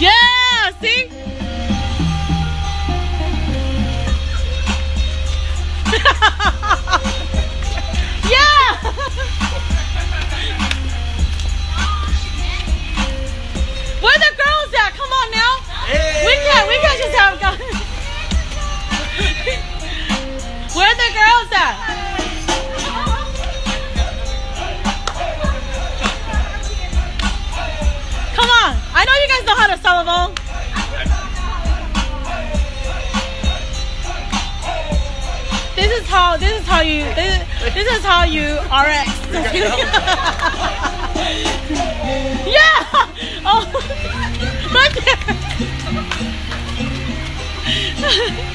Yeah, see? Salavong. This is how this is how you this, this is how you RX. yeah. Oh, right.